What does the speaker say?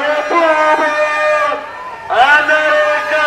YouTube, América